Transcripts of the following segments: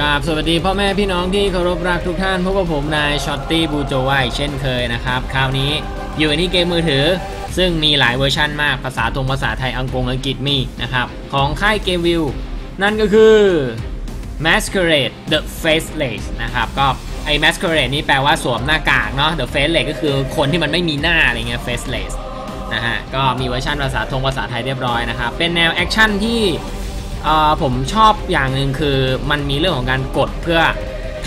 กราบสวัสดีพ่อแม่พี่น้องที่เคารพรักทุกท่านพบกับผมนายช็อตตี้บูโจไวเช่นเคยนะครับ คราวนี้อยู่ในเกมมือถือ ซึ่งมีหลายเวอร์ชันมากภาษาตรงภาษาไทยอังกฤษอังกฤษมีนะครับ ของค่าย Gamevil นั่นก็คือ Masquerade The Faceless นะครับ ก็ไอ้ Masquerade นี่แปลว่าสวมหน้ากากเนาะ The Faceless ก็คือคนที่มันไม่มีหน้าอะไรเงี้ย Faceless นะฮะ ก็มีเวอร์ชันภาษาทงภาษาไทยเรียบร้อยนะครับ เป็นแนวแอคชั่นที่ ผมชอบอย่างหนึ่งคือมันมีเรื่องของการกดเพื่อ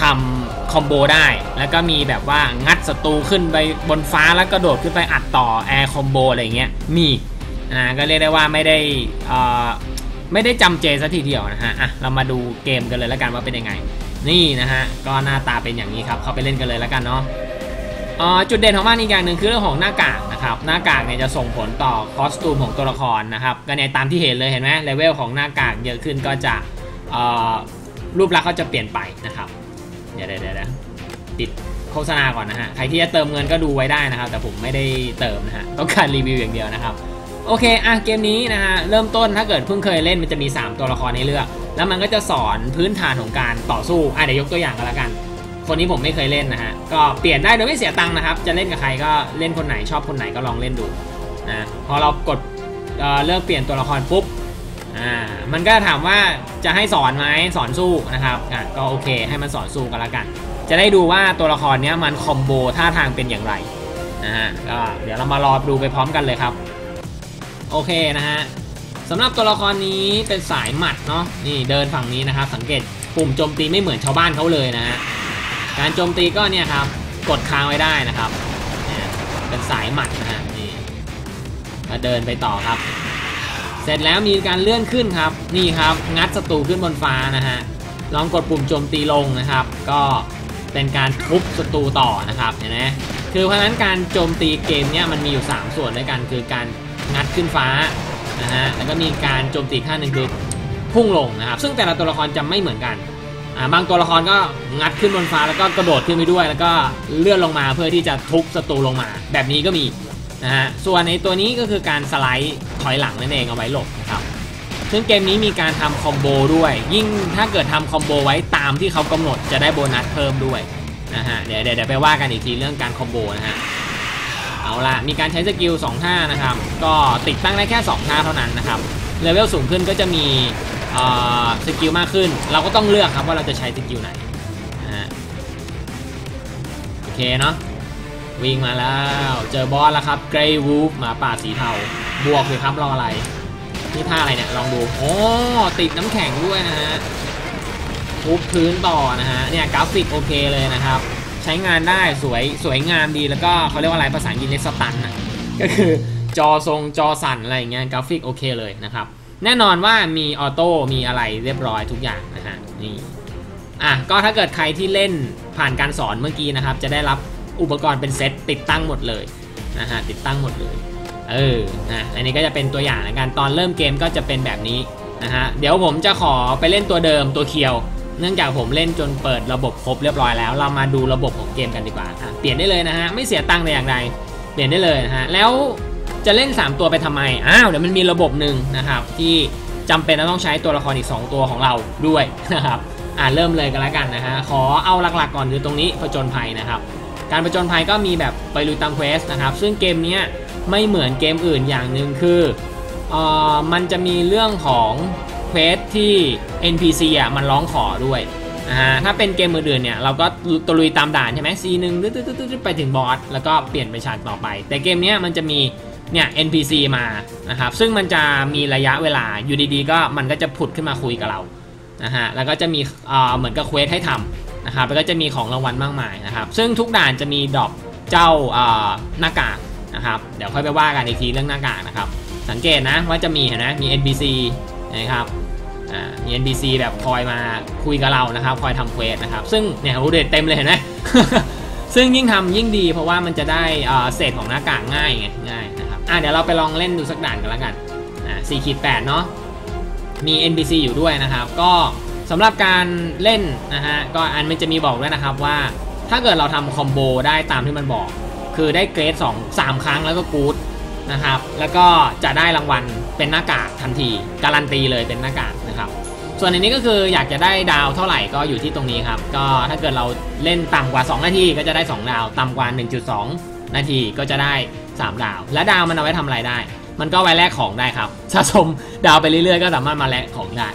ทำ combo ได้ แล้วก็มีแบบว่างัดศัตรูขึ้นไปบนฟ้าแล้วกระโดดขึ้นไปอัดต่อ air combo อะไรเงี้ยมีอ่าก็เรียกได้ว่าไม่ได้อ่อไม่ได้จำเจซะทีเดียวนะฮะอะเรามาดูเกมกันเลยแล้วกันว่าเป็นยังไง นี่นะฮะก็หน้าตาเป็นอย่างนี้ครับเข้าไปเล่นกันเลยแล้วกันเนาะ จุดเด่นของมันอีกอย่างหนึ่งคือเรื่องของหน้ากากนะครับหน้ากากเนี่ยจะส่งผลต่อ costume ของตัวละครนะครับก็เนี่ยตามที่เห็นเลยเห็นไหมเลเวลของหน้ากากเยอะขึ้นก็จะรูปลักษณ์ก็จะเปลี่ยนไปนะครับเดี๋ยวเดี๋ยวเดี๋ยวติดโฆษณาก่อนนะฮะใครที่จะเติมเงินก็ดูไว้ได้นะครับ แต่ผมไม่ได้เติมนะฮะต้องการรีวิวอย่างเดียวนะครับโอเคอะเกมนี้นะฮะเริ่มต้นถ้าเกิดเพิ่งเคยเล่นมันจะมี 3 ตัวละครให้เลือก แล้วมันก็จะสอนพื้นฐานของการต่อสู้อะเดี๋ยวยกตัวอย่างกันละกัน คนนี้ผมไม่เคยเล่นนะฮะ ก็เปลี่ยนได้โดยไม่เสียตังค์นะครับ จะเล่นกับใครก็เล่นคนไหนชอบคนไหนก็ลองเล่นดูนะพอเรากดเเลือกเปลี่ยนตัวละครปุ๊บอ่ามันก็ถามว่าจะให้สอนไหมสอนสู้นะครับอะก็โอเคให้มันสอนสู้กันละกัน จะได้ดูว่าตัวละครเนี้ยมันคอมโบท่าทางเป็นอย่างไรนะฮะก็เดี๋ยวเรามารอดูไปพร้อมกันเลยครับ โอเคนะฮะสำหรับตัวละครนี้เป็นสายหมัดเนาะนี่เดินฝั่งนี้นะครับสังเกตปุ่มโจมตีไม่เหมือนชาวบ้านเขาเลยนะฮะ การโจมตีก็เนี่ยครับกดค้างไว้ได้นะครับเป็นสายหมัดนะฮะนี่มาเดินไปต่อครับ เสร็จแล้วมีการเลื่อนขึ้นครับนี่ครับงัดศัตรูขึ้นบนฟ้านะฮะลองกดปุ่มโจมตีลงนะครับ ก็เป็นการทุบศัตรูต่อนะครับเห็นไหมคือเพราะฉะนั้นการโจมตีเกมเนี้ยมันมีอยู่ 3 ส่วนด้วยกัน คือการงัดขึ้นฟ้านะฮะแล้วก็มีการโจมตีขั้นหนึ่งคือพุ่งลงนะครับ ซึ่งแต่ละตัวละครจะไม่เหมือนกัน อ่าบางตัวละครก็งัดขึ้นบนฟ้าแล้วก็กระโดดขึ้นไปด้วย แล้วก็เลื่อนลงมาเพื่อที่จะทุบศัตรูลงมา แบบนี้ก็มีนะฮะส่วนในตัวนี้ก็คือการสไลด์ถอยหลังนั่นเองเอาไว้หลบนะครับซึ่งเกมนี้มีการทำ combo ด้วย ยิ่งถ้าเกิดทำ combo ไว้ตามที่เขากำหนดจะได้โบนัสเพิ่มด้วยนะฮะเดี๋ยวเดี๋ยวเดี๋ยวไปว่ากันอีกทีเรื่องการ combo นะฮะเอาละมีการใช้ skill 2ท่านะครับก็ติดตั้งได้แค่2ท่าเท่านั้นนะครับเลเวลสูงขึ้นก็จะมี skill มากขึ้น เราก็ต้องเลือกครับว่าเราจะใช้ skill ไหนโอเคเนาะวิ่งมาแล้ว เจอบอสแล้วครับ Grey Wolf หมาป่าสีเทาบวกเลยครับรออะไรนี่ท่าอะไรเนี่ย ลองดูโอ้ติดน้ำแข็งด้วยนะฮะทุบพื้นต่อนะฮะเนี่ยกราฟิกโอเคเลยนะครับ ใช้งานได้สวยสวยงามดีแล้วก็เขาเรียกว่าอะไรภาษาอังกฤษเรียก stun นะก็คือจอทรงจอสั่นอะไรอย่างเงี้ยกราฟิกโอเคเลยนะครับ แน่นอนว่ามี auto มีอะไรเรียบร้อยทุกอย่างนะฮะนี่อะก็ถ้าเกิดใครที่เล่นผ่านการสอนเมื่อกี้นะครับ จะได้รับอุปกรณ์เป็นเซตติดตั้งหมดเลยนะฮะติดตั้งหมดเลยเออนะอันนี้ก็จะเป็นตัวอย่างในการตอนเริ่มเกมก็จะเป็นแบบนี้นะฮะเดี๋ยวผมจะขอไปเล่นตัวเดิมตัวเคียว เนื่องจากผมเล่นจนเปิดระบบครบเรียบร้อยแล้ว เรามาดูระบบของเกมกันดีกว่าเปลี่ยนได้เลยนะฮะไม่เสียตังค์แต่อย่างใดเปลี่ยนได้เลยนะฮะแล้ว จะเล่น 3 ตัวไปทำไม อ้าว เดี๋ยวมันมีระบบหนึ่งนะครับ ที่จำเป็นต้องใช้ตัวละครอีก 2 ตัวของเราด้วยนะครับ อ่าเริ่มเลยกันแล้วกันนะฮะ ขอเอาหลักๆก่อนคือตรงนี้ผจญภัยนะครับ การผจญภัยก็มีแบบไปลุยตาม quest นะครับ ซึ่งเกมนี้ไม่เหมือนเกมอื่นอย่างหนึ่งคือเอ่อมันจะมีเรื่องของ quest ที่ NPC อะมันร้องขอด้วยนะฮะถ้าเป็นเกมอื่นๆเนี่ยเราก็ตะลุยตามด่านใช่ไหม C1 ตึ๊ดๆๆไปถึงบอสแล้วก็เปลี่ยนไปฉากต่อไป แต่เกมนี้มันจะมี เนี่ย NPC มานะครับ ซึ่งมันจะมีระยะเวลาอยู่ดีๆ ก็มันก็จะผุดขึ้นมาคุยกับเรานะฮะแล้วก็จะมีเหมือนกับ quest ให้ทำนะครับแล้วก็จะมีของรางวัลมากมายนะครับ ซึ่งทุกด่านจะมี drop เจ้าหน้ากากนะครับ เดี๋ยวค่อยไปว่ากันอีกทีเรื่องหน้ากากนะครับ สังเกตนะว่าจะมีเห็นไหมมี NPC นะครับมี NPC แบบคอยมาคุยกับเรานะครับคอยทำ quest นะครับ ซึ่งเนี่ยโอ้เด็ดเต็มเลยเห็นไหมซึ่งยิ่งทำยิ่งดีเพราะว่ามันจะได้เศษของหน้ากากง่ายไงง่าย อะเดี๋ยวเราไปลองเล่นดูสักด่านกันแล้วกันอ่าสี่ขีดแปดเนาะมี NPC อยู่ด้วยนะครับ ก็สำหรับการเล่นนะฮะก็อันมันจะมีบอกด้วยนะครับว่า ถ้าเกิดเราทำคอมโบได้ตามที่มันบอก คือได้เกรด2 3 ครั้งแล้วก็กู๊ดนะครับ แล้วก็จะได้รางวัลเป็นหน้ากากทันที การันตีเลยเป็นหน้ากากนะครับ ส่วนอันนี้ก็คืออยากจะได้ดาวเท่าไหร่ก็อยู่ที่ตรงนี้ครับ ก็ถ้าเกิดเราเล่นต่ำกว่า 2 นาทีก็จะได้ 2 ดาว ต่ำกว่า 1.2 นาทีก็จะได้ 3 ดาว และดาวมันเอาไว้ทำอะไรได้ มันก็ไว้แลกของได้ครับ สะสมดาวไปเรื่อยๆ ก็สามารถมาแลกของได้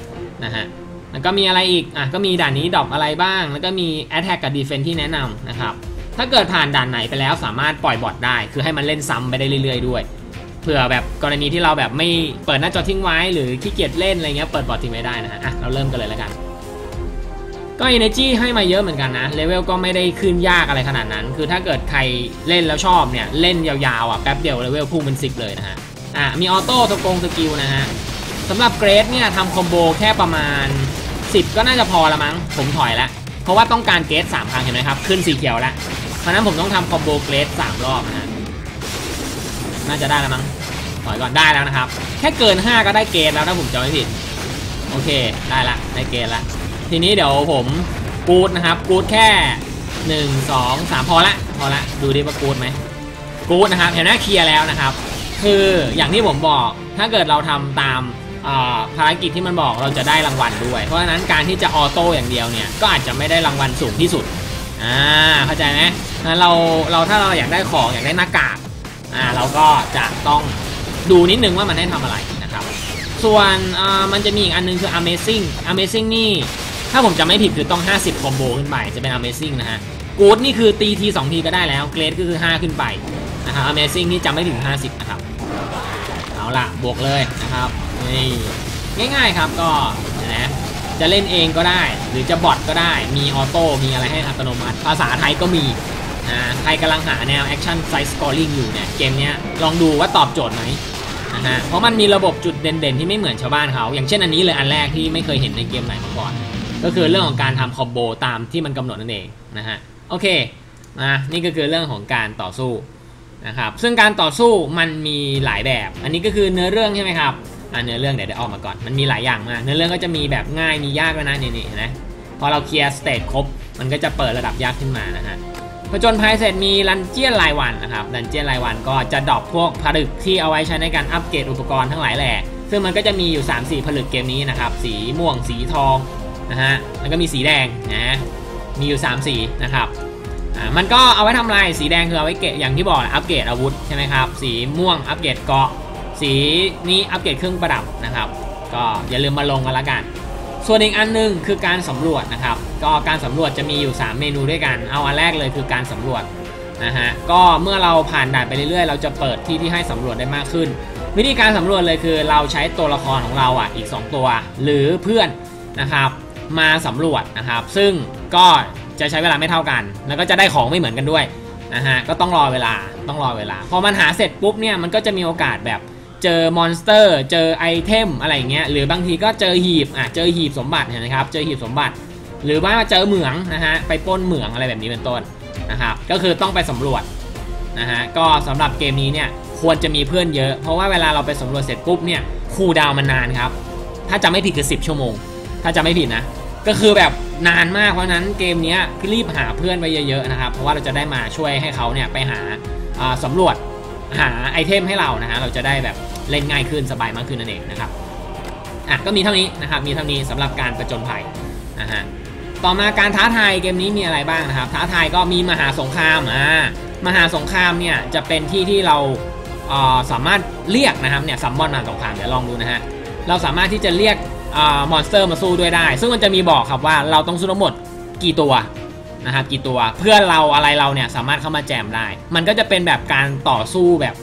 นะฮะแล้วก็มีอะไรอีก อะ ก็มีด่านนี้ดอปอะไรบ้าง แล้วก็มี Attack กับ Defense ที่แนะนำนะครับ ถ้าเกิดผ่านด่านไหนไปแล้วสามารถปล่อยบอทได้ คือให้มันเล่นซ้ำไปได้เรื่อยๆด้วย เผื่อแบบกรณีที่เราแบบไม่เปิดหน้าจอทิ้งไว้ หรือขี้เกียจเล่นอะไรเงี้ย เปิดบอททิ้งไว้ได้นะฮะ อะ เราเริ่มกันเลยแล้วกัน ก็ energy ให้มาเยอะเหมือนกันนะเลเวลก็ไม่ได้ขึ้นยากอะไรขนาดนั้น คือถ้าเกิดใครเล่นแล้วชอบเนี่ย เล่นยาวๆอะแป๊บเดียวเลเวลพุ่งเป็น10เลยนะฮะอะมี auto สกง skill นะฮะสำหรับ great เนี่ยทำ combo แค่ประมาณ 10 ก็น่าจะพอละมั้ง ผมถอยล้วเพราะว่าต้องการ great 3ครั้งเห็นไหมครับ ขึ้นสีเขียวล้วเพราะนั้นผมต้องทำ combo great 3รอบนะฮะน่าจะได้ล้วมั้งถอยก่อนได้แล้วนะครับ แค่เกิน 5 ก็ได้เกณฑ์แล้วถ้าผมจำไม่ผิดโอเค ได้ละได้เกณฑ์ละ ทีนี้เดี๋ยวผมกูดนะครับกูดแค่1 2 3พอละพอละดูดิว่ากูดไหมกูดนะครับเห็นหน้าเคลียร์แล้วนะครับ คืออย่างที่ผมบอกถ้าเกิดเราทำตามภารกิจที่มันบอกเราจะได้รางวัลด้วย เพราะฉะนั้นการที่จะออโต้อย่างเดียวเนี่ยก็อาจจะไม่ได้รางวัลสูงที่สุดอ่าเข้าใจไหมเราเราถ้าเราอยากได้ของอยากได้หน้ากากอ่าเราก็จะต้องดูนิดนึงว่ามันให้ทำอะไรนะครับ ส่วนมันจะมีอีกอันนึงคือ amazing amazing นี่ ถ้าผมจำไม่ผิดคือต้อง 50 combo ขึ้นไปจะเป็น amazing นะฮะ good นี่คือตีที2ทีก็ได้แล้ว great ก็คือ 5 ขึ้นไปนะครับ amazing นี่จำไม่ผิด 50 นะครับ เอาละบวกเลยนะครับนี่ง่ายๆครับก็นะจะเล่นเองก็ได้ หรือจะ bot ก็ได้มี auto มีอะไรให้อัตโนมัติ ภาษาไทยก็มีนะใครกำลังหาแนวแอคชั่น side scrolling อยู่เนี่ยเกมนี้ลองดูว่าตอบโจทย์ไหมนะฮะเพราะมันมีระบบจุดเด่นๆ ที่ไม่เหมือนชาวบ้านเขา อย่างเช่นอันนี้เลยอันแรกที่ไม่เคยเห็นในเกมไหนมาก่อน ก็คือเรื่องของการทำ combo ตามที่มันกำหนดนั่นเองนะฮะโอเคนะนี่ก็คือเรื่องของการต่อสู้นะครับซึ่งการต่อสู้มันมีหลายแบบ อันนี้ก็คือเนื้อเรื่องใช่ไหมครับอ่าเนื้อเรื่องเดี๋ยวเดี๋ยวออกมาก่อนมันมีหลายอย่างมากเนื้อเรื่องก็จะมีแบบง่ายมียากด้วยนะนี่นี่นะพอเรา clear stage ครบมันก็จะเปิดระดับยากขึ้นมานะฮะผจญภัยเสร็จมี dungeon รายวันนะครับ dungeon รายวันก็จะ drop พวกผลึกที่เอาไว้ใช้ในการอัปเกรดอุปกรณ์ทั้งหลายแหล่ซึ่งมันก็จะมีอยู่ 3-4 ผลึกเกมนี้นะครับสีม่วงสีทอง นะฮะแล้วก็มีสีแดงนะมีอยู่ 3 สีนะครับอ่ามันก็เอาไว้ทำอะไรสีแดงคือเอาไว้เกตอย่างที่บอกอัปเกรดอาวุธใช่ไหมครับสีม่วงอัปเกรดเกราะ สีนี้อัปเกรดเครื่องประดับนะครับ ก็อย่าลืมมาลงกันละกัน ส่วนอีกอันนึงคือการสำรวจนะครับ ก็การสำรวจจะมีอยู่ 3 เมนูด้วยกัน เอาอันแรกเลยคือการสำรวจนะฮะก็เมื่อเราผ่านด่านไปเรื่อยๆ เราจะเปิดที่ที่ให้สำรวจได้มากขึ้น วิธีการสำรวจเลยคือเราใช้ตัวละครของเราอะอีก 2 ตัว หรือเพื่อนนะครับ มาสำรวจนะครับ ซึ่งก็จะใช้เวลาไม่เท่ากัน แล้วก็จะได้ของไม่เหมือนกันด้วยนะฮะก็ต้องรอเวลาต้องรอเวลา พอมันหาเสร็จปุ๊บเนี่ยมันก็จะมีโอกาสแบบเจอ monster เจอ item อะไรเงี้ยหรือบางทีก็เจอหีบอะเจอหีบสมบัติเห็นไหมครับ เจอหีบสมบัติ หรือว่าเจอเหมืองนะฮะไปป้นเหมืองอะไรแบบนี้เป็นต้นนะครับก็คือต้องไปสำรวจนะฮะก็สำหรับเกมนี้เนี่ยควรจะมีเพื่อนเยอะ เพราะว่าเวลาเราไปสำรวจเสร็จปุ๊บเนี่ย cooldown มันนานครับ ถ้าจะไม่ผิดคือ10 ชั่วโมง ถ้าจะไม่ผิดนะ ก็คือแบบนานมากเพราะนั้นเกมนี้พี่รีบหาเพื่อนไว้เยอะๆนะครับ เพราะว่าเราจะได้มาช่วยให้เขาเนี่ยไปหาสำรวจหา item ให้เรานะฮะเราจะได้แบบเล่นง่ายขึ้นสบายมากขึ้นนั่นเองนะครับอะก็มีเท่านี้นะครับมีเท่านี้สำหรับการประจนภัยนะฮะต่อมาการท้าทายเกมนี้มีอะไรบ้างนะครับ ท้าทายก็มีมหาสงครามอ่ามหาสงครามเนี่ยจะเป็นที่ที่เราเอ่อสามารถเรียกนะครับเนี่ย summon มหาสงครามเดี๋ยวลองดูนะฮะเราสามารถที่จะเรียก monster มาสู้ด้วยได้ ซึ่งมันจะมีบอกครับว่าเราต้องสู้ทั้งหมดกี่ตัวนะครับกี่ตัวเพื่อเราอะไรเราเนี่ยสามารถเข้ามาแจมได้ มันก็จะเป็นแบบการต่อสู้แบบ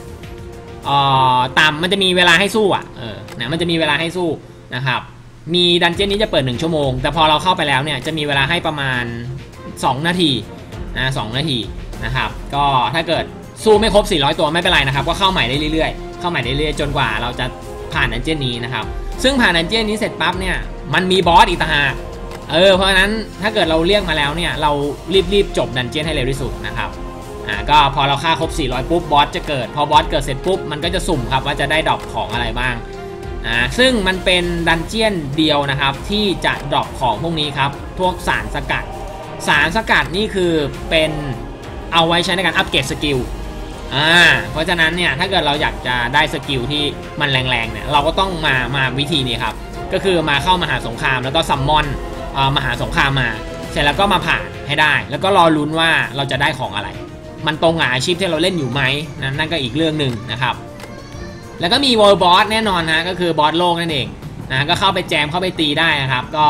เอ่อตามมันจะมีเวลาให้สู้อะเออนะมันจะมีเวลาให้สู้นะครับมีดันเจี้ยนนี้จะเปิด 1 ชั่วโมง แต่พอเราเข้าไปแล้วเนี่ยจะมีเวลาให้ประมาณ 2 นาทีนะสนาทีนะครับก็ถ้าเกิดสู้ไม่ครบ 400 ตัวไม่เป็นไรนะครับก็เข้าใหม่ได้เรื่อยๆ เข้าใหม่ได้เรื่อยๆจนกว่าเราจะผ่านดันเจี้ยนนี้นะครับ ซึ่งผ่านดันเจี้ยนนี้เสร็จปั๊บเนี่ยมันมีบอสอีกต่างหากเออเพราะฉะนั้นถ้าเกิดเราเรียกมาแล้วเนี่ยเรารีบๆจบ dungeon ให้เร็วที่สุดนะครับอ่าก็พอเราฆ่าครบ 400 ปุ๊บบอสจะเกิด พอบอสเกิดเสร็จปุ๊บมันก็จะสุ่มครับว่าจะได้ drop ของอะไรบ้างอ่าซึ่งมันเป็น dungeon เดียวนะครับที่จะ drop ของพวกนี้ครับพวกสารสกัด สารสกัดนี่คือเป็นเอาไว้ใช้ในการอัปเกรด skill อ่าเพราะฉะนั้นเนี่ยถ้าเกิดเราอยากจะได้ skill ที่มันแรงๆเนี่ยเราก็ต้องมามาวิธีนี้ครับก็คือมาเข้ามหาสงครามแล้วก็ซัมมอนมหาสงครามมา เสร็จแล้วก็มาผ่านให้ได้ แล้วก็รอลุ้นว่าเราจะได้ของอะไร มันตรงกับอาชีพที่เราเล่นอยู่ไหมนั่นนั่นก็อีกเรื่องหนึ่งนะครับ แล้วก็มีวอลบอสแน่นอนนะก็คือบอสโลกนั่นเองนะก็เข้าไปแจมเข้าไปตีได้นะครับ ก็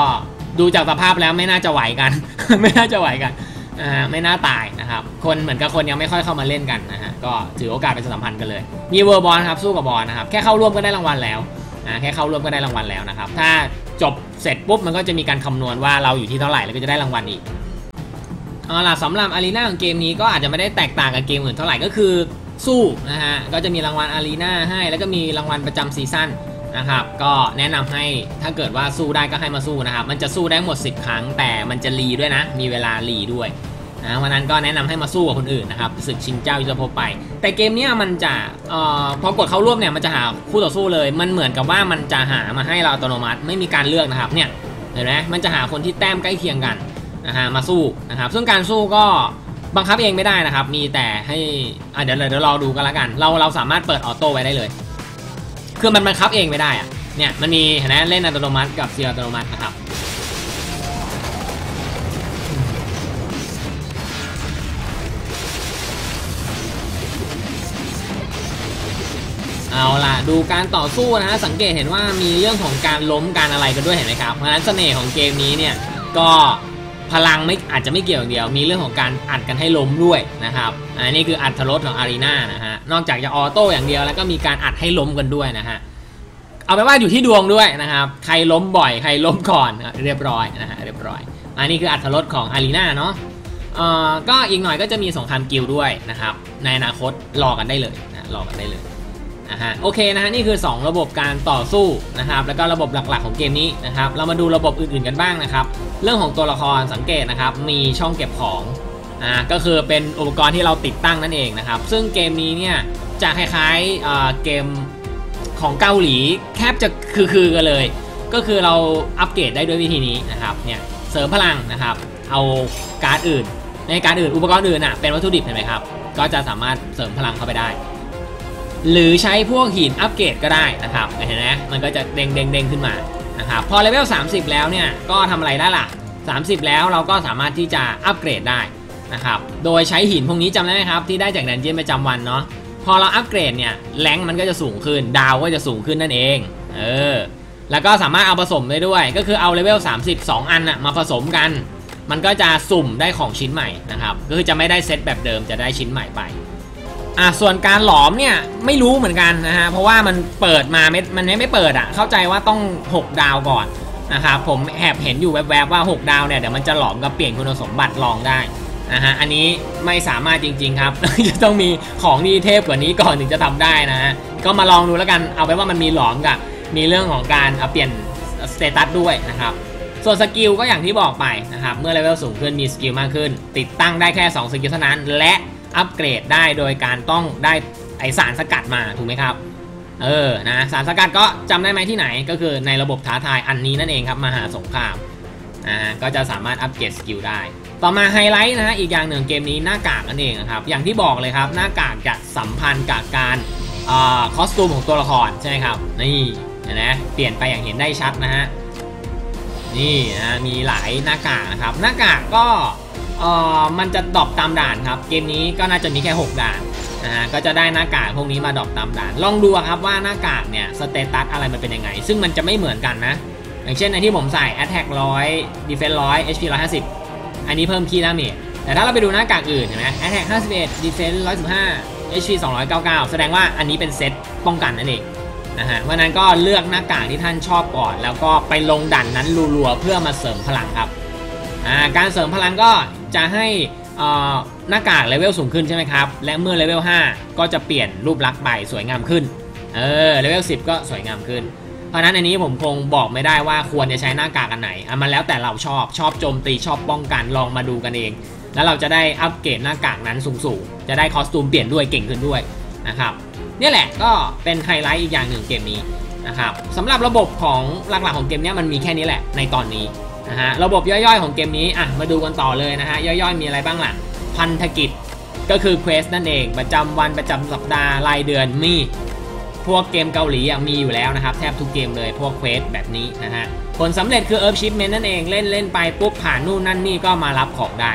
ดูจากสภาพแล้วไม่น่าจะไหวกัน ไม่น่าจะไหวกัน นะฮะไม่น่าตายนะครับ คนเหมือนกับคนยังไม่ค่อยเข้ามาเล่นกันนะฮะก็ถือโอกาสเป็นสัมพันธ์กันเลย มี world boss ครับสู้กับบอสนะครับแค่เข้าร่วมก็ได้รางวัลแล้วนะแค่เข้าร่วมก็ได้รางวัลแล้วนะครับ ถ้าจบเสร็จปุ๊บมันก็จะมีการคำนวณว่าเราอยู่ที่เท่าไหร่แล้วก็จะได้รางวัลอีกเอาล่ะสำหรับ arena ของเกมนี้ก็อาจจะไม่ได้แตกต่างกับเกมอื่นเท่าไหร่ก็คือสู้นะฮะก็จะมีรางวัล arena ให้ แล้วก็มีรางวัลประจำ season นะครับ ก็แนะนำให้ถ้าเกิดว่าสู้ได้ก็ให้มาสู้นะครับ มันจะสู้ได้หมด 10 ครั้ง แต่มันจะรีด้วยนะ มีเวลารีด้วยนะวันนั้นก็แนะนำให้มาสู้กับคนอื่นนะครับศึกชิงเจ้ายุทธภพไป แต่เกมนี้มันจะออพอกดเข้าร่วมเนี่ยมันจะหาคู่ต่อสู้เลย มันเหมือนกับว่ามันจะหามาให้เราอัตโนมัติไม่มีการเลือกนะครับเนี่ยเห็นไหมมันจะหาคนที่แต้มใกล้เคียงกันนะฮะมาสู้นะครับซึ่งการสู้ก็บังคับเองไม่ได้นะครับ มีแต่ให้อะเดี๋ยวเดี๋ยวรอดูกันละกัน เราเราสามารถเปิดออโต้ไว้ได้เลย คือมันบังคับเองไม่ได้อะเนี่ยมันมีเห็นไหมเล่นอัตโนมัติกับเซียอัตโนมัตินะครับเอาล่ะดูการต่อสู้นะฮะสังเกตเห็นว่ามีเรื่องของการล้มการอะไรกันด้วยเห็นไหมครับเพราะฉะนั้นเสน่ห์ของเกมนี้เนี่ยก็พลังไม่อาจจะไม่เกี่ยวอย่างเดียว มีเรื่องของการอัดกันให้ล้มด้วยนะครับ อันนี้คืออรรถรสของ arena นะฮะ นอกจากจะ auto อย่างเดียวแล้วก็มีการอัดให้ล้มกันด้วยนะฮะ เอาเป็นว่าอยู่ที่ดวงด้วยนะครับ ใครล้มบ่อย ใครล้มก่อนเรียบร้อยนะฮะเรียบร้อย อันนี้คืออรรถรสของ arena เนาะเอ่อก็อีกหน่อยก็จะมีสงครามกิลด์ด้วยนะครับ ในอนาคตรอกันได้เลยนะรอกันได้เลยนะฮะโอเคนะฮะนี่คือ 2 ระบบการต่อสู้นะครับแล้วก็ระบบหลักๆของเกมนี้นะครับเรามาดูระบบอื่นๆกันบ้างนะครับ เรื่องของตัวละครสังเกตนะครับมีช่องเก็บของ อ่าก็คือเป็นอุปกรณ์ที่เราติดตั้งนั่นเองนะครับ ซึ่งเกมนี้เนี่ยจะคล้ายๆเกมของเกาหลีแคบจะคือๆกันเลย ก็คือเราอัปเกรดได้ด้วยวิธีนี้นะครับเนี่ยเสริมพลังนะครับ เอาการ์ดอื่น ในการอื่นอุปกรณ์อื่นอะเป็นวัตถุดิบเห็นไหมครับ ก็จะสามารถเสริมพลังเข้าไปได้ หรือใช้พวกหินอัปเกรดก็ได้นะครับเห็นไหมมันก็จะเด้งเด้งเด้งขึ้นมานะครับพอเลเวล30 แล้วเนี่ยก็ทำอะไรได้ล่ะ 30 แล้วเราก็สามารถที่จะอัปเกรดได้ นะครับ โดยใช้หินพวกนี้จำได้ไหมครับ ที่ได้จาก dungeon ประจำวันเนาะ พอเราอัปเกรดเนี่ยแรงมันก็จะสูงขึ้น ดาวก็จะสูงขึ้นนั่นเอง เออ แล้วก็สามารถเอาผสมได้ด้วย ก็คือเอาเลเวล30 2 อันอะมาผสมกัน มันก็จะสุ่มได้ของชิ้นใหม่นะครับ ก็คือจะไม่ได้เซตแบบเดิมจะได้ชิ้นใหม่ไปอะส่วนการหลอมเนี่ยไม่รู้เหมือนกันนะฮะเพราะว่ามันเปิดมาไม่มันไม่เปิดอะ่ะเข้าใจว่าต้อง 6 ดาวก่อนนะครับผมแอบเห็นอยู่แวบๆว่า 6 ดาวเนี่ยเดี๋ยวมันจะหลอมกับเปลี่ยนคุณสมบัติลองได้ นะฮะอันนี้ไม่สามารถจริง ๆ ครับ จะต้องมีของดีเทพกว่านี้ก่อนถึงจะทำได้นะฮะก็มาลองดูแล้วกันเอาเป็นว่ามันมีหลอมกับมีเรื่องของการเปลี่ยน status ด้วยนะครับส่วน skill ก็อย่างที่บอกไปนะครับเมื่อเลเวลสูงขึ้นมี skill มากขึ้น ติดตั้งได้แค่ 2 skill เท่านั้น และอัปเกรดได้โดยการต้องได้ไอสารสกัดมาถูกไหมครับเออนะสารสกัดก็จำได้ไหมที่ไหนก็คือในระบบท้าทายอันนี้นั่นเองครับมหาสงครามอ่าก็จะสามารถอัปเกรด skill ได้ ต่อมาไฮไลท์นะฮะอีกอย่างหนึ่งเกมนี้หน้ากากนั่นเองนะครับอย่างที่บอกเลยครับหน้ากากจะสัมพันธ์กับการอะ costume ของตัวละครใช่ไหมครับนี่เห็นไหมเปลี่ยนไปอย่างเห็นได้ชัดนะฮะนี่นะมีหลายหน้ากากนะครับหน้ากากก็เอ่อมันจะ drop ตามด่านครับเกมนี้ก็น่าจะมีแค่ 6 ด่านนะฮะก็จะได้หน้ากากพวกนี้มา drop ตามด่าน ลองดูครับว่าหน้ากากเนี่ย status อะไรมันเป็นยังไง ซึ่งมันจะไม่เหมือนกันนะ อย่างเช่นในที่ผมใส่ Attack 100 Defense 100 HP 150 อันนี้เพิ่ม cri damage แต่ถ้าเราไปดูหน้ากากอื่นเห็นไหม Attack 51 Defense 115 HP 299 แสดงว่าอันนี้เป็นเซตป้องกันนั่นเองนะฮะเพราะนั้นก็เลือกหน้ากากที่ท่านชอบก่อน แล้วก็ไปลงด่านนั้นรัวๆเพื่อมาเสริมพลังครับอ่าการเสริมพลังก็จะให้หน้ากากเลเวลสูงขึ้นใช่ไหมครับ และเมื่อเลเวล5ก็จะเปลี่ยนรูปลักษณ์ไปสวยงามขึ้น เออเลเวล10 ก็สวยงามขึ้น เพราะนั้นอันนี้ผมคงบอกไม่ได้ว่าควรจะใช้หน้ากากอันไหนอะมันแล้วแต่เราชอบชอบโจมตีชอบป้องกันลองมาดูกันเอง แล้วเราจะได้อัปเกรดหน้ากากนั้นสูงๆจะได้ costume เปลี่ยนด้วยเก่งขึ้นด้วยนะครับนี่แหละก็เป็นไฮไลท์อีกอย่างหนึ่งเกมนี้นะครับสำหรับระบบของหลักๆของเกมนี้มันมีแค่นี้แหละในตอนนี้นะฮะระบบย่อยๆของเกมนี้อะมาดูกันต่อเลยนะฮะย่อยๆ มีอะไรบ้างล่ะพันธกิจก็คือ quest นั่นเองประจำวันประจำสัปดาห์รายเดือนมี พวกเกมเกาหลีมีอยู่แล้วนะครับ แทบทุกเกมเลยพวก quest แบบนี้นะฮะผลสำเร็จคือ Achievement นั่นเองเล่นเล่นไปปุ๊บผ่านนู่นนั่นนี่ก็มารับของได้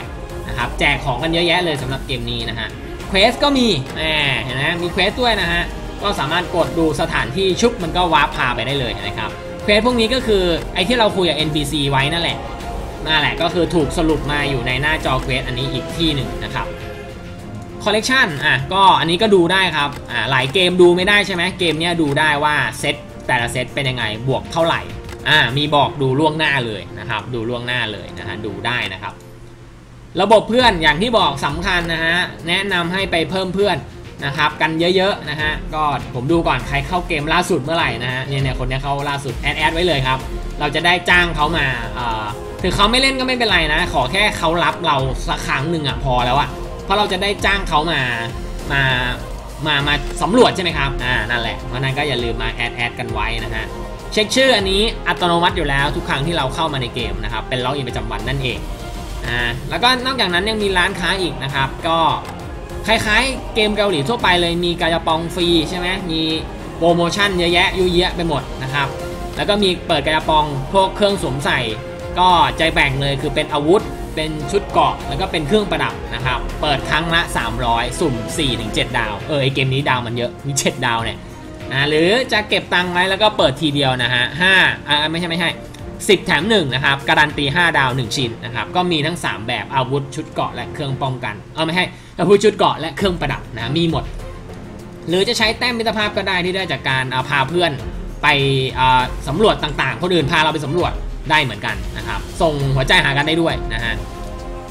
นะครับแจกของกันเยอะแยะเลยสำหรับเกมนี้นะฮะ quest ก็มีแหมเห็นไหมมี quest ด้วยนะฮะก็สามารถกดดูสถานที่ปุ๊บมันก็ warp พาไปได้เลยนะครับ quest พวกนี้ก็คือไอ้ที่เราคุยกับ NPC ไว้นั่นแหละนั่นแหละก็คือถูกสรุปมาอยู่ในหน้าจอ quest อันนี้อีกที่หนึ่งนะครับ คอลเลกชันอะก็อันนี้ก็ดูได้ครับอ่าหลายเกมดูไม่ได้ใช่ไหมเกมเนี้ยดูได้ว่าเซตแต่ละเซตเป็นยังไงบวกเท่าไหร่อ่ามีบอกดูล่วงหน้าเลยนะครับ ดูล่วงหน้าเลยนะฮะดูได้นะครับ ระบบเพื่อนอย่างที่บอกสำคัญนะฮะแนะนำให้ไปเพิ่มเพื่อนนะครับกันเยอะๆนะฮะก็ผมดูก่อนใครเข้าเกมล่าสุดเมื่อไหร่นะฮะเนี่ยเนี่ยคนนี้เข้าล่าสุดแอดแอดไว้เลยครับ เราจะได้จ้างเขามาเอ่อถึงเขาไม่เล่นก็ไม่เป็นไรนะ ขอแค่เขารับเราสักครั้งหนึ่งอะพอแล้วอะ เพราะเราจะได้จ้างเขามามามามาสำรวจใช่ไหมครับอ่านั่นแหละเพราะนั้นก็อย่าลืมมา add add กันไว้นะฮะเช็คชื่ออันนี้อัตโนมัติอยู่แล้วทุกครั้งที่เราเข้ามาในเกมนะครับเป็น login ประจำวันนั่นเองอ่าแล้วก็นอกจากนั้นยังมีร้านค้าอีกนะครับ ก็คล้ายๆ เกมเกาหลีทั่วไปเลยมีกาชาปองฟรีใช่ไหมมีโปรโมชั่นเยอะแยะยุ่ยแยะไปหมดนะครับแล้วก็มีเปิดกาชาปองพวกเครื่องสวมใส่ ก็จะแบ่งเลยคือเป็นอาวุธ เป็นชุดเกาะแล้วก็เป็นเครื่องประดับนะครับ เปิดครั้งละ 300 สุ่ม 4-7 ดาว เออไอเกมนี้ดาวมันเยอะ มี 7 ดาวเนี่ยอ่าหรือจะเก็บตังค์ไว้แล้วก็เปิดทีเดียวนะฮะห้าอ่าไม่ใช่ไม่ใช่10แถม1นะครับ การันตี 5 ดาว 1 ชิ้นนะครับ ก็มีทั้ง 3 แบบอาวุธชุดเกาะและเครื่องป้องกัน เออไม่ใช่อาวุธชุดเกาะและเครื่องประดับนะมีหมด หรือจะใช้แต้มมิตรภาพก็ได้ที่ได้จากการาพาเพื่อนไปสำรวจต่างๆ คนอื่นพาเราไปสำรวจ ได้เหมือนกันนะครับ ส่งหัวใจหากันได้ด้วยนะฮะ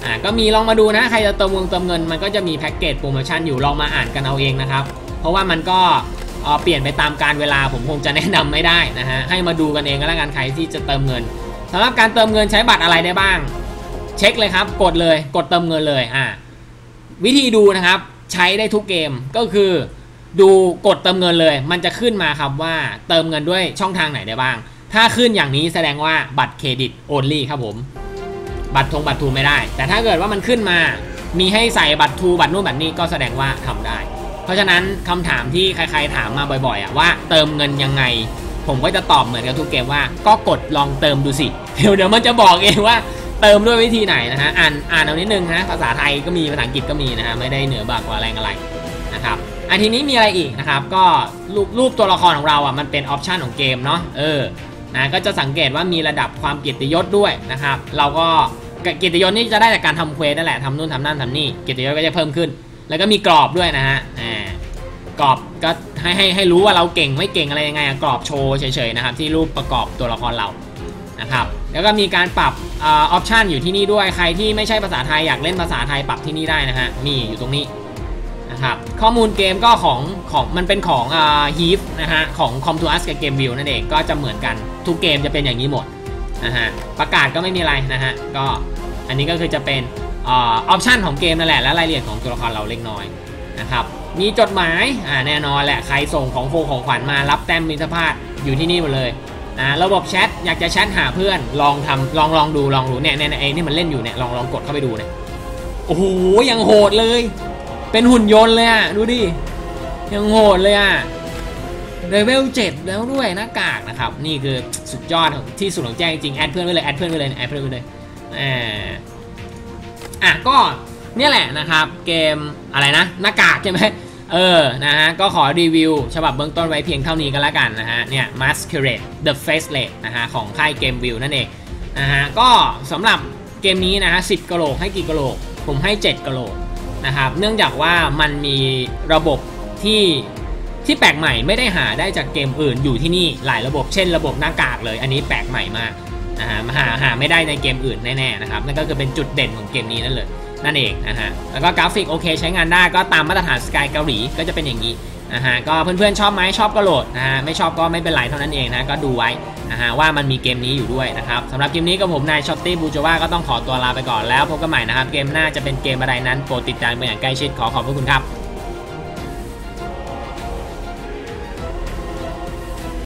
อ่าก็มีลองมาดูนะใครจะเติมเงินเติมเงินมันก็จะมีแพ็กเกจโปรโมชั่นอยู่ลองมาอ่านกันเอาเองนะครับ เพราะว่ามันก็เปลี่ยนไปตามการเวลาผมคงจะแนะนำไม่ได้นะฮะให้มาดูกันเองก็แล้วกันใครที่จะเติมเงินสำหรับการเติมเงินใช้บัตรอะไรได้บ้าง เช็คเลยครับ กดเลยกดเติมเงินเลยอ่าวิธีดูนะครับใช้ได้ทุกเกมก็คือ ดูกดเติมเงินเลย มันจะขึ้นมาครับว่าเติมเงินด้วยช่องทางไหนได้บ้าง ถ้าขึ้นอย่างนี้แสดงว่าบัตรเครดิต only ครับผม บัตรทงบัตรทูไม่ได้ แต่ถ้าเกิดว่ามันขึ้นมา มีให้ใส่บัตรทูบัตรนู่นบัตรนี้ก็แสดงว่าทำได้ เพราะฉะนั้นคำถามที่ใครๆถามมาบ่อยๆอะว่าเติมเงินยังไง ผมก็จะตอบเหมือนกับทุกเกมว่า ก็กดลองเติมดูสิ เดี๋ยวเดี๋ยวมันจะบอกเองว่าเติมด้วยวิธีไหนนะฮะ อ่านอ่านเอานิดนึงนะภาษาไทยก็มีภาษาอังกฤษก็มีนะฮะไม่ได้เหนือบากกว่าแรงอะไรนะครับอันทีนี้มีอะไรอีกนะครับ ก็รูปรูปตัวละครของเราอะมันเป็น option ของเกมเนาะเออ นะก็จะสังเกตว่ามีระดับความเกียรติยศด้วยนะครับ เราก็เกียรติยศนี่จะได้จากการทำ quest นั่นแหละทำนู่นทำนั่นทำนี่เกียรติยศก็จะเพิ่มขึ้น แล้วก็มีกรอบด้วยนะฮะอ่ากรอบก็ให้ให้ให้รู้ว่าเราเก่งไม่เก่งอะไรยังไงอะกรอบโชว์เฉยๆนะครับที่รูปประกอบตัวละครเรานะครับแล้วก็มีการปรับ option อยู่ที่นี่ด้วยใครที่ไม่ใช่ภาษาไทยอยากเล่นภาษาไทยปรับที่นี่ได้นะฮะมีอยู่ตรงนี้ นะครับ ข้อมูลเกมก็ของของมันเป็นของอ่าฮีฟนะฮะของ Com to Us กับ Game View นั่นเองก็จะเหมือนกันทุกเกมจะเป็นอย่างนี้หมดนะฮะประกาศก็ไม่มีอะไรนะฮะก็อันนี้ก็คือจะเป็นออปชันของเกมนั่นแหละและรายละเอียดของตัวละครเราเล็กน้อยนะครับมีจดหมายอ่าแน่นอนแหละใครส่งของโฟของขวัญมารับแต้มมิตรภาพอยู่ที่นี่หมดเลยอ่าระบบแชทอยากจะแชทหาเพื่อนลองทำลองลองดูลองดูเนี่ยเนี่ยไอ้นี่มันเล่นอยู่เนี่ยลองลองกดเข้าไปดูเนี่ยโอ้โหยังโหดเลย เป็นหุ่นยนต์เลยอะ ดูดิ ยังโหดเลยอะเลเวล7แล้วด้วยหน้ากากนะครับ นี่คือสุดยอดของที่สุดของแจ้งจริง add เพื่อนไปเลย add เพื่อนไปเลย add เพื่อนไปเลยอ่าอะก็เนี่ยแหละนะครับ เกมอะไรนะ หน้ากากใช่ไหมเออ นะฮะ ก็ขอรีวิว ฉบับเบื้องต้นไว้เพียงเท่านี้ก็แล้วกันนะฮะ เนี่ย Masquerade The Faceless นะฮะ ของค่าย Gamevil นั่นเอง นะฮะ ก็สำหรับเกมนี้นะฮะ 10กะโหลกให้กี่กะโหลก ผมให้ 7กะโหลก นะครับ เนื่องจากว่ามันมีระบบที่ที่แปลกใหม่ไม่ได้หาได้จากเกมอื่นอยู่ที่นี่หลายระบบเช่นระบบหน้ากากเลย อันนี้แปลกใหม่มากนะฮะหาหาไม่ได้ในเกมอื่นแน่ๆนะครับนั่นก็คือเป็นจุดเด่นของเกมนี้นั่นเลยนั่นเองนะฮะแล้วก็กราฟิกโอเคใช้งานได้ก็ตามมาตรฐานสกายเกาหลีก็จะเป็นอย่างนี้นะฮะก็เพื่อนๆชอบไหมชอบก็โหลดนะฮะไม่ชอบก็ไม่เป็นไรเท่านั้นเองนะก็ดูไว้นะฮะว่ามันมีเกมนี้อยู่ด้วยนะครับสำหรับเกมนี้กับผมนายช็อตตี้บูจว่าก็ต้องขอตัวลาไปก่อนแล้วพบกันใหม่นะครับเกมหน้าจะเป็นเกมอะไรนั้นโปรดติดตามเป็นอย่างใกล้ชิดขอขอบพระคุณครับ